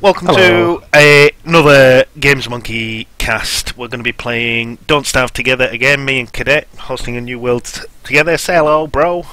Welcome Hello. to a, another Games Monkey cast. We're going to be playing Don't Starve Together again, me and Cadet, hosting a new world t- together. Say hello, bro.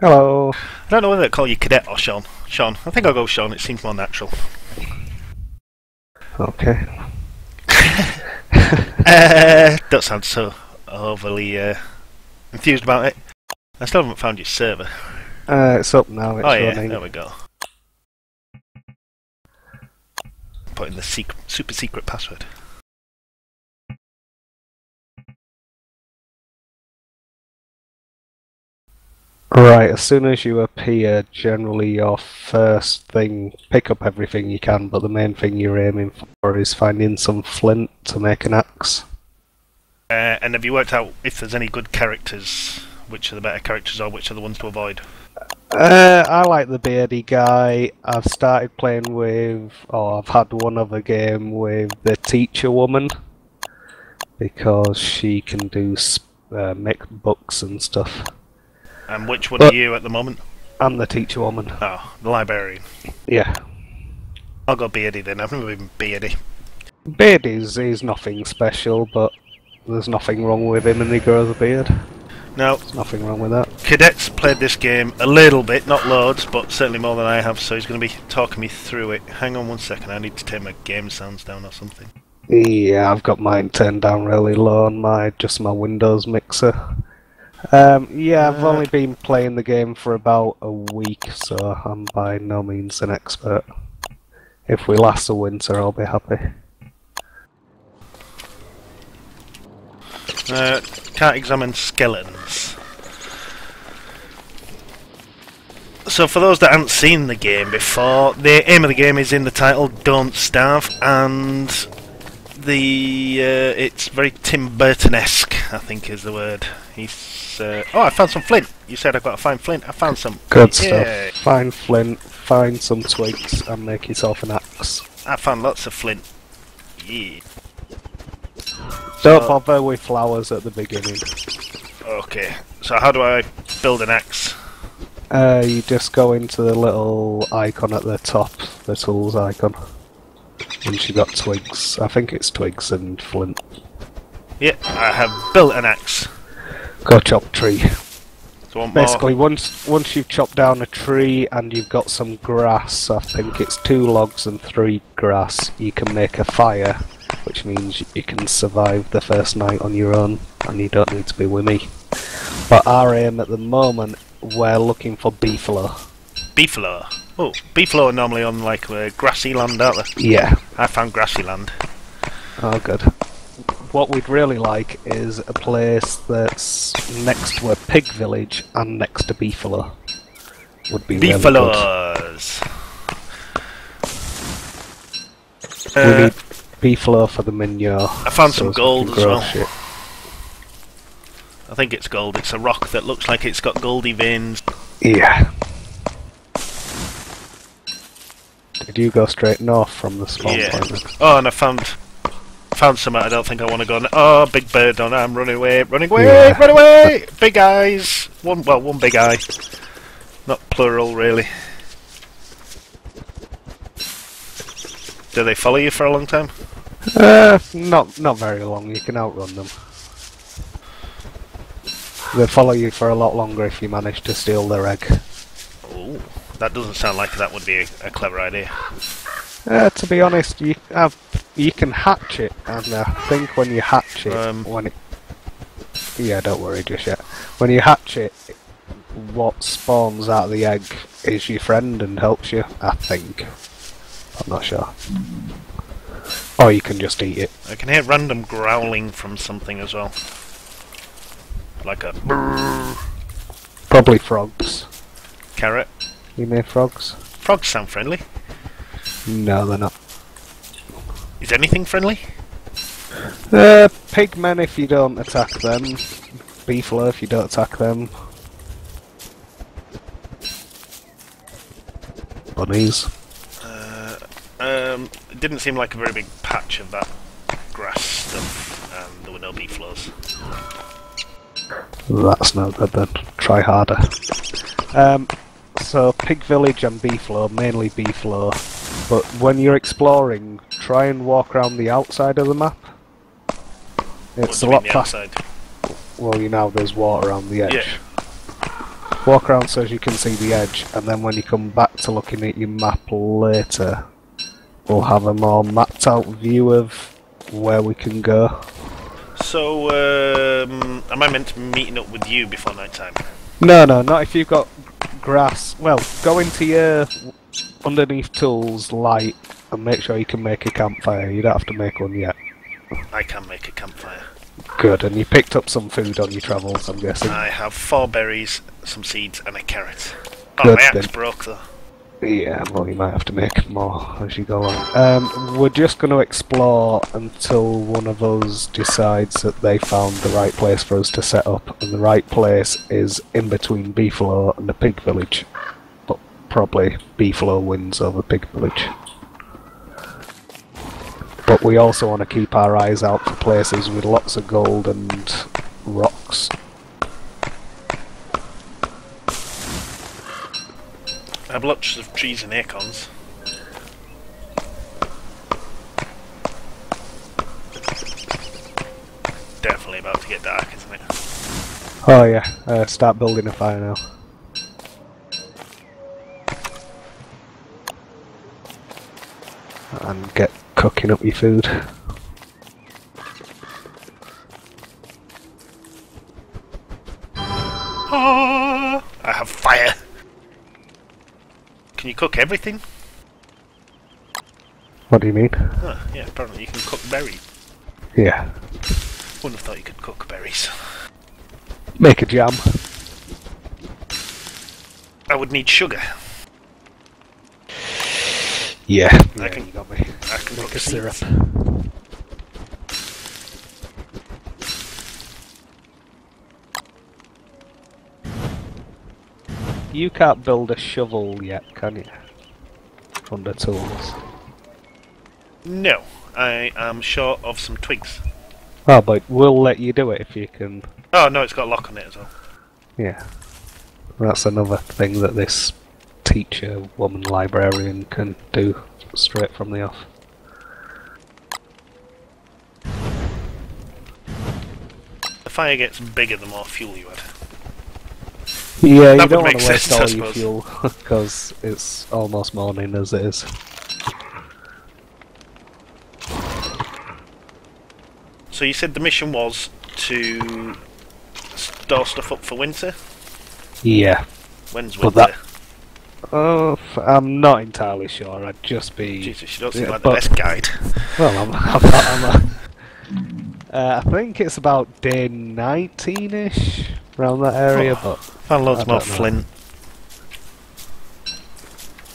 Hello. I don't know whether to call you Cadet or Sean. Sean. I think I'll go Sean, it seems more natural. Okay. Uh, don't sound so overly uh, enthused about it. I still haven't found your server. Uh, it's up now. It's oh yeah, running. there we go. Put in the sec- super secret password. Right. As soon as you appear, generally your first thing, pick up everything you can, but the main thing you're aiming for is finding some flint to make an axe. Uh, and have you worked out if there's any good characters? Which are the better characters or which are the ones to avoid? Uh, I like the beardy guy. I've started playing with, or I've had one other game with the teacher woman because she can do sp- uh, make books and stuff. And which one But- are you at the moment? I'm the teacher woman. Oh, the librarian. Yeah. I'll go Beardy then. I've never been Beardy. Beard is, is nothing special, but there's nothing wrong with him and he grows a beard. Now, There's nothing wrong with that. Cadet's played this game a little bit, not loads, but certainly more than I have, so he's going to be talking me through it. Hang on one second, I need to turn my game sounds down or something. Yeah, I've got mine turned down really low on my just my Windows mixer. Um, yeah, I've Uh. only been playing the game for about a week, so I'm by no means an expert. If we last the winter, I'll be happy. Uh, can't examine skeletons. So, for those that haven't seen the game before, the aim of the game is in the title "Don't Starve," and the uh, it's very Tim Burton-esque. I think is the word. He's uh, oh, I found some flint. You said I've got to find flint. I found some. Good stuff. Yay. Find flint, find some twigs, and make yourself an axe. I found lots of flint. Yeah. Don't So- bother with flowers at the beginning. Okay. So how do I build an axe? Uh, you just go into the little icon at the top, the tools icon. Once you've got twigs, I think it's twigs and flint. Yep, I have built an axe. Go chop tree. So one more. Basically, once once you've chopped down a tree and you've got some grass, I think it's two logs and three grass, you can make a fire, which means you can survive the first night on your own, and you don't need to be with me. But our aim at the moment, we're looking for beefalo. Beefalo. Oh, beefalo are normally on like uh, grassy land, aren't they? Yeah. I found grassy land. Oh, good. What we'd really like is a place that's next to a pig village and next to Beefalo. Would be really good. Beefalos. We Uh, need Beefalo for the menu. I found some gold as well. shit. I think it's gold. It's a rock that looks like it's got goldy veins. Yeah. Did you go straight north from the spawn Yeah. point? Oh, and I found found something I don't think I want to go. n- Oh, big bird on! I'm running away, running away, Yeah. run away! Big eyes. One, well, one big eye. Not plural, really. Do they follow you for a long time? Uh, not not very long. You can outrun them. They follow you for a lot longer if you manage to steal their egg. Ooh, that doesn't sound like that would be a, a clever idea. Uh, to be honest, you have you can hatch it, and I think when you hatch it, Um. when it, yeah, don't worry just yet. When you hatch it, what spawns out of the egg is your friend and helps you. I think. I'm not sure. Or you can just eat it. I can hear random growling from something as well. Like a Probably frogs. carrot. You mean frogs? Frogs sound friendly. No, they're not. Is anything friendly? Uh, pigmen if you don't attack them. Beefalo if you don't attack them. Bunnies. Uh, um, it didn't seem like a very big patch of that grass stuff, and there were no beefalos. That's no good then. Try harder. Um, so Pig Village and Beefalo, mainly Beefalo. But when you're exploring, try and walk around the outside of the map. It's do a you lot faster. Well, you know, there's water around the edge. Yeah. Walk around so as you can see the edge, and then when you come back to looking at your map later, we'll have a more mapped out view of where we can go. So, um, am I meant to be meeting up with you before night time? No, no, not if you've got grass. Well, go into your underneath tools, light, and make sure you can make a campfire. You don't have to make one yet. I can make a campfire. Good, and you picked up some food on your travels, I'm guessing. I have four berries, some seeds, and a carrot. Oh, Good my axe broke though. Yeah, well, you might have to make more as you go on. Um, we're just going to explore until one of us decides that they found the right place for us to set up, and the right place is in between Beefalo and the Pig Village. But probably Beefalo wins over Pig Village. But we also want to keep our eyes out for places with lots of gold and rocks. I have lots of trees and acorns. Definitely about to get dark, isn't it? Oh yeah, uh, start building a fire now. And get cooking up your food. Cook everything? What do you mean? Huh, yeah, apparently you can cook berries. Yeah. Wouldn't have thought you could cook berries. Make a jam. I would need sugar. Yeah. I yeah, can- you got me. I can Make cook a syrup. You can't build a shovel yet, can you? Under tools. No, I am short of some twigs. Oh, but we'll let you do it if you can. Oh no, it's got a lock on it as well. Yeah. That's another thing that this teacher, woman librarian can do straight from the off. The fire gets bigger the more fuel you add. Yeah, you That would don't want to waste sense, all your fuel because it's almost morning as it is. So you said the mission was to store stuff up for winter. Yeah. When's But winter? that- Oh, I'm not entirely sure. I'd just be. Jesus, you don't seem Yeah, like the best guide. Well, I'm. I'm, not, I'm not- uh, I think it's about day 19ish around that area, but Found loads more flint.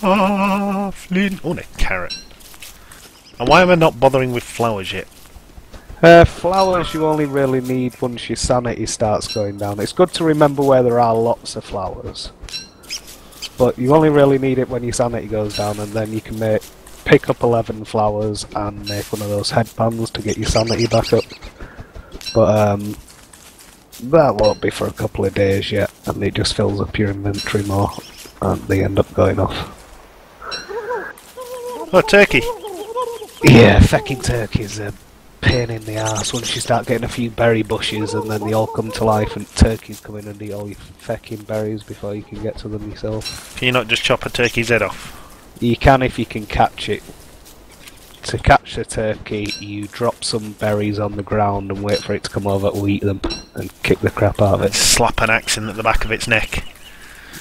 Ah, flint. Oh, and a carrot. And why am I not bothering with flowers yet? Uh, flowers you only really need once your sanity starts going down. It's good to remember where there are lots of flowers. But you only really need it when your sanity goes down and then you can make pick up 11 flowers and make one of those headbands to get your sanity back up. But um that won't be for a couple of days yet and it just fills up your inventory more and they end up going off. Oh, turkey. Yeah, fecking turkeys are a pain in the ass once you start getting a few berry bushes and then they all come to life and turkeys come in and eat all your fecking berries before you can get to them yourself. Can you not just chop a turkey's head off? You can if you can catch it. To catch the turkey, you drop some berries on the ground and wait for it to come over to eat them and kick the crap out of it. slap an axe in at the back of its neck.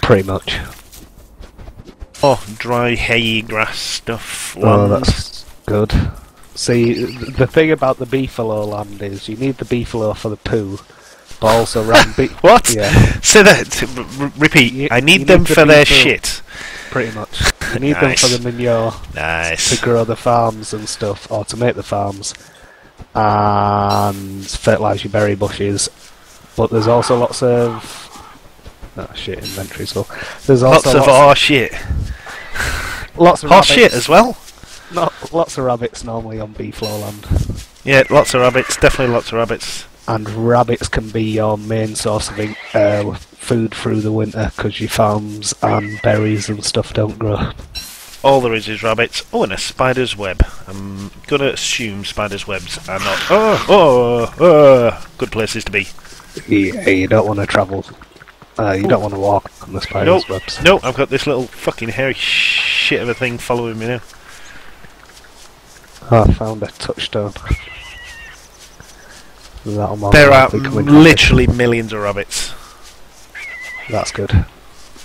Pretty much. Oh, dry, hay grass stuff. Oh, that's good. See, the thing about the beefalo land is you need the beefalo for the poo, but also be- What? Yeah. Say that. repeat. You- I need them need the for their shit. Pretty much. You need them for the manure Nice. to grow the farms and stuff, or to make the farms, and fertilise your berry bushes. But there's also lots of. Oh shit, inventory so There's Lots also of oh shit. lots of Horse rabbits, shit as well. Not lots of rabbits normally on beefalo land, Yeah, lots of rabbits. Definitely lots of rabbits. And rabbits can be your main source of uh, food through the winter because your farms and berries and stuff don't grow. all there is is rabbits. Oh, and a spider's web. I'm gonna assume spiders' webs are not. Oh, oh, oh, good places to be. Yeah, you don't want to travel. Uh, you don't want to walk on the spider's Nope. webs. No, I've got this little fucking hairy shit of a thing following me now. Oh, I found a touchstone. There are likely come in handy. literally millions of rabbits. That's good.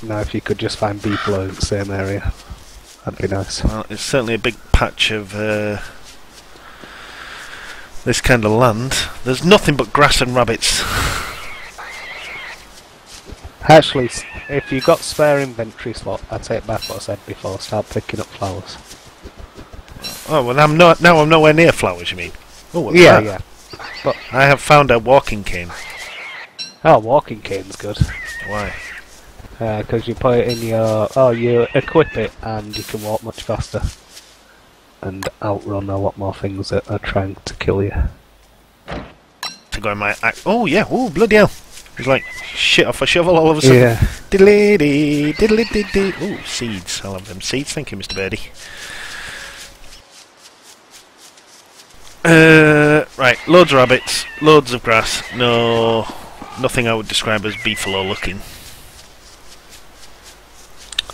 Now, if you could just find beefalo in the same area, that'd be nice. Well, it's certainly a big patch of uh, this kind of land. There's nothing but grass and rabbits. Actually, if you've got spare inventory slot, I take back what I said before. Start picking up flowers. Oh well, I'm not now. I'm nowhere near flowers. You mean? Oh, what's yeah, yeah. I have found a walking cane. Oh, walking cane's good. Why? Because you put it in your... Oh, you equip it and you can walk much faster. And outrun a lot more things that are trying to kill you. To go in my. Oh yeah. Oh bloody hell! It's like shit off a shovel all of a sudden. Yeah. Diddly dee, diddly dee dee. Ooh, seeds. I love them seeds. Thank you, Mr. Birdie. Uh, right, loads of rabbits, loads of grass. No, nothing I would describe as beefalo looking.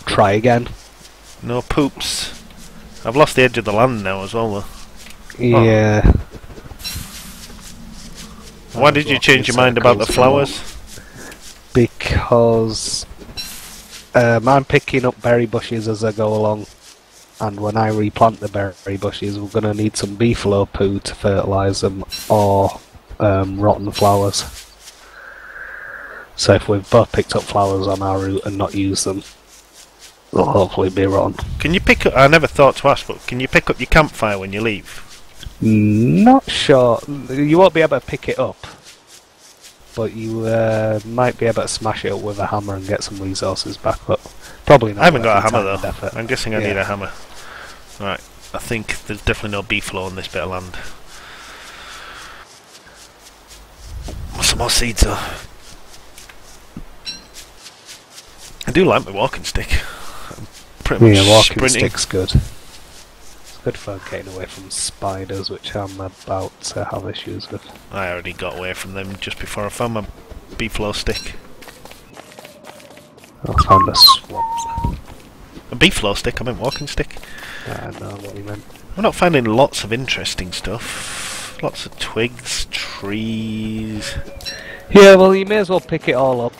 Try again. No poops. I've lost the edge of the land now as well. Though. Yeah. Why did you change your mind about the flowers? Because um, I'm picking up berry bushes as I go along, and when I replant the berry bushes, we're going to need some beefalo poo to fertilise them or um, rotten flowers. So if we've both picked up flowers on our route and not used them, they'll hopefully be rotten. Can you pick up? I never thought to ask, but can you pick up your campfire when you leave? Not sure. You won't be able to pick it up, but you uh, might be able to smash it up with a hammer and get some resources back. But probably not. I haven't got a hammer though. effort. I'm guessing I Yeah. need a hammer. Right, I think there's definitely no beefalo on this bit of land. Some more seeds though. I do like my walking stick. I'm pretty much walking sprinting. stick's good. It's good for getting away from spiders, which I'm about to have issues with. I already got away from them just before I found my beefalo stick. I found a swamp. A beefalo stick, I meant walking stick. I know what you meant. I'm not finding lots of interesting stuff. Lots of twigs, trees. Yeah, well, you may as well pick it all up.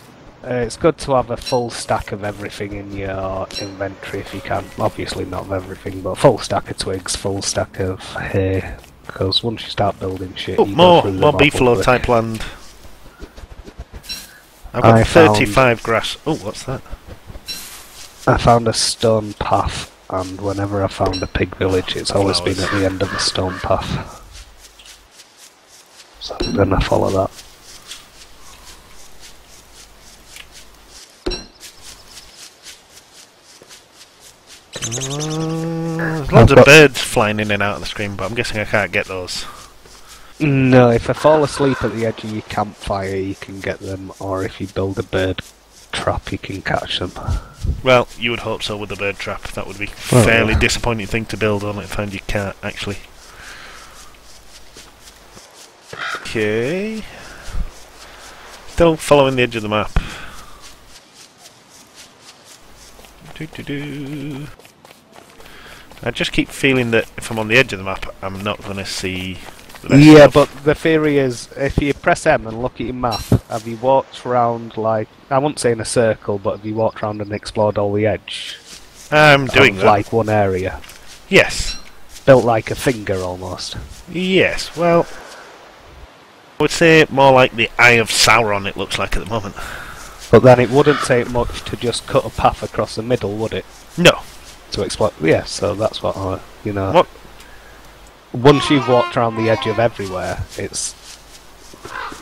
Uh, it's good to have a full stack of everything in your inventory if you can. Obviously, not of everything, but full stack of twigs, full stack of hay. Because once you start building shit, Oh, you more, through more awful beefalo type land. I've got I found- 35 grass. Oh, what's that? I found a stone path, and whenever I found a pig village, it's always been at the end of the stone path. So I'm gonna follow that. Uh, there's loads of birds flying in and out of the screen, but I'm guessing I can't get those. No, if I fall asleep at the edge of your campfire, you can get them, or if you build a bird trap, you can catch them. Well, you would hope so with the bird trap. That would be oh, Well, fairly yeah. disappointing thing to build on it, find you can't actually. Okay. Still following the edge of the map. Do do do. I just keep feeling that if I'm on the edge of the map, I'm not going to see. Yeah, but the theory is, if you press M and look at your map, have you walked round like I won't say in a circle, but have you walked round and explored all the edge I'm doing of that. like one area, yes, built like a finger almost? yes. Well, I would say more like the Eye of Sauron. It looks like at the moment. But then it wouldn't take much to just cut a path across the middle, would it? No. To explore? Yeah, so that's what I, you know. What? Once you've walked around the edge of everywhere, it's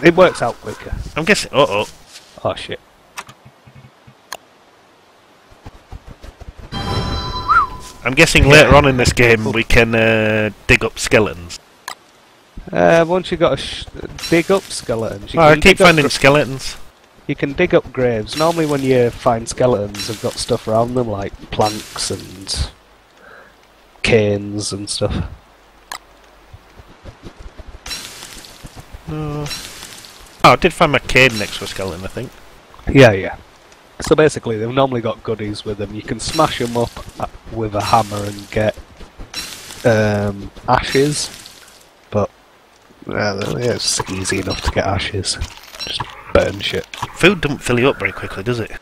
it works out quicker. I'm guessing. Uh oh. Oh shit! I'm guessing later on in this game we can uh, dig up skeletons. Uh, once you got to sh- dig up skeletons, you Oh, I keep finding skeletons. You can dig up graves. Normally, when you find skeletons, they've got stuff around them like planks and canes and stuff. Oh, I did find my cane next to a skeleton, I think. Yeah, yeah. So basically, they've normally got goodies with them. You can smash them up with a hammer and get um, ashes, but uh, it's easy enough to get ashes. Just burn shit. Food doesn't fill you up very quickly, does it?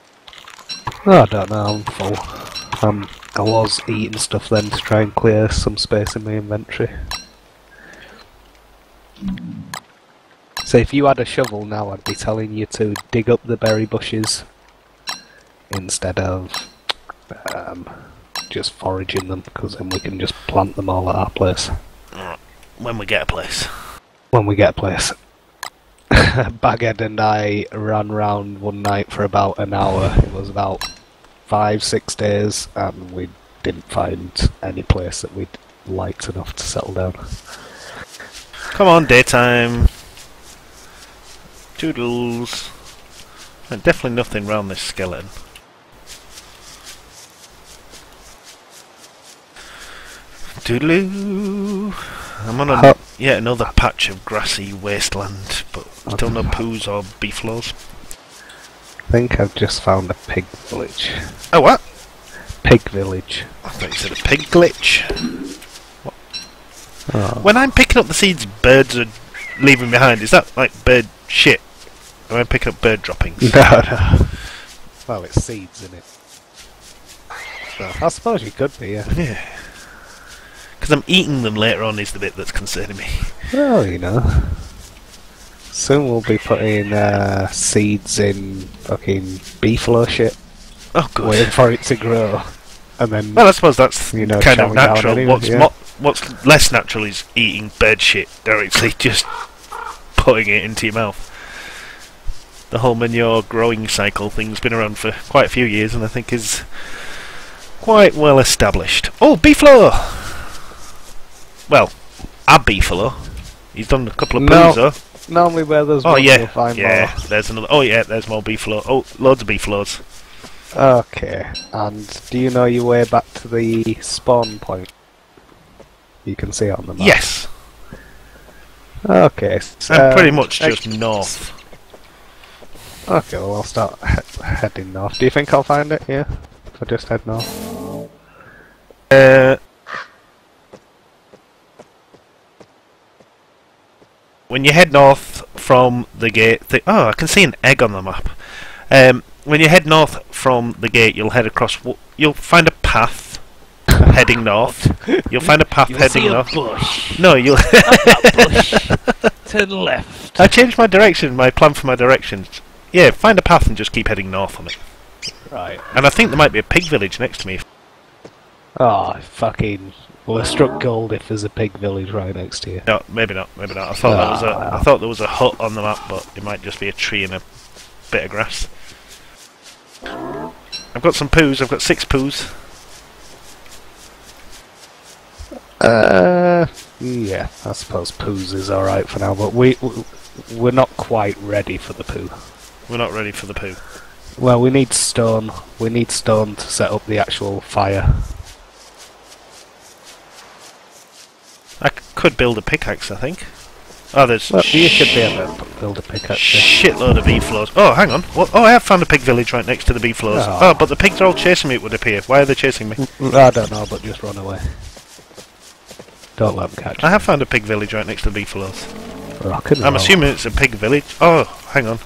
Oh, I don't know, I'm full. Um, I was eating stuff then to try and clear some space in my inventory. So if you had a shovel now, I'd be telling you to dig up the berry bushes instead of um, just foraging them, because then we can just plant them all at our place When we get a place. when we get a place. Baghead and I ran round one night for about an hour. It was about five, six days, and we didn't find any place that we'd liked enough to settle down. Come on, daytime. Toodles. And definitely nothing round this skeleton. Toodaloo. I'm on a, Huh. yet another patch of grassy wasteland, but still no poos or beefalos. I think I've just found a pig village. Oh, what? Pig village. I thought you said a pig glitch. Oh. When I'm picking up the seeds birds are leaving behind, is that like bird shit? Or am I picking up bird droppings? No, no. Well, it's seeds in it. So, I suppose you could be, yeah. Yeah. Because I'm eating them later on is the bit that's concerning me. Well, you know. Soon we'll be putting uh, seeds in fucking beefalo shit, Oh, good. waiting for it to grow. And then Well, I suppose that's You know, kind of natural. anyway, what's yeah. mo- what's less natural is eating bird shit directly, just putting it into your mouth. The whole manure growing cycle thing's been around for quite a few years, and I think is quite well established. Oh, beefalo! Well, a beefalo. He's done a couple of No. poos, though. normally where there's Oh one, yeah, you'll find yeah. There's another. Oh yeah, there's more beefalo. Oh, loads of beefaloes. more. Okay, and do you know your way back to the spawn point? You can see it on the map. Yes, Okay. so, and pretty much just north. Okay, well I'll start he- heading north. Do you think I'll find it? Yeah. If I just head north. Uh, when you head north from the gate, thi- oh, I can see an egg on the map. Um, when you head north from the gate, you'll head across. w- You'll find a path heading north. You'll find a path heading north. bush. No, you'll. bush to the left. I changed my direction. My plan for my directions. Yeah, find a path and just keep heading north on it. Right. And I think there might be a pig village next to me. Oh, fucking. Well, I struck gold if there's a pig village right next to you. No, maybe not. Maybe not. I thought there was a. I Ah. thought there was a hut on the map, but it might just be a tree and a bit of grass. I've got some poos. I've got six poos. Uh, yeah, I suppose poos is alright for now, but we we're not quite ready for the poo. We're not ready for the poo. Well, we need stone. We need stone to set up the actual fire. I c- could build a pickaxe. I think. Oh, there's Well, you should be able to build a pickaxe. shitload of beefalos. Oh, hang on. What? Oh, I have found a pig village right next to the beefalos. Oh. Ah. Oh, but the pigs are all chasing me. It would appear. Why are they chasing me? Mm, mm, I don't know, but just run away. Don't let them catch I have found a pig village right next to the. Rock and I'm roll. assuming it's a pig village. Oh, hang on.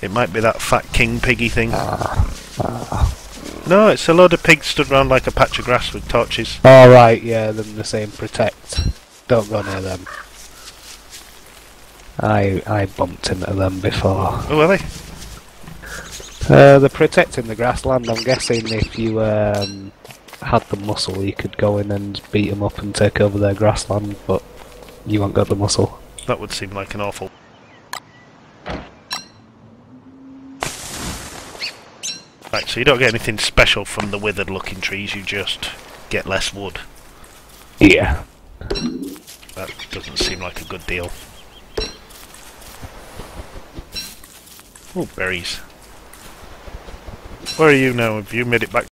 It might be that fat king piggy thing. No, it's a load of pigs stood round like a patch of grass with torches. Alright, yeah, then the same protect. Don't go near them. I I bumped into them before. Oh, are they? Uh, they're protecting the grassland. I'm guessing if you um, had the muscle, you could go in and beat them up and take over their grassland, but you won't got the muscle. That would seem like an awful. So you don't get anything special from the withered looking trees, you just get less wood. Yeah. That doesn't seem like a good deal. Oh, berries. Where are you now? Have you made it back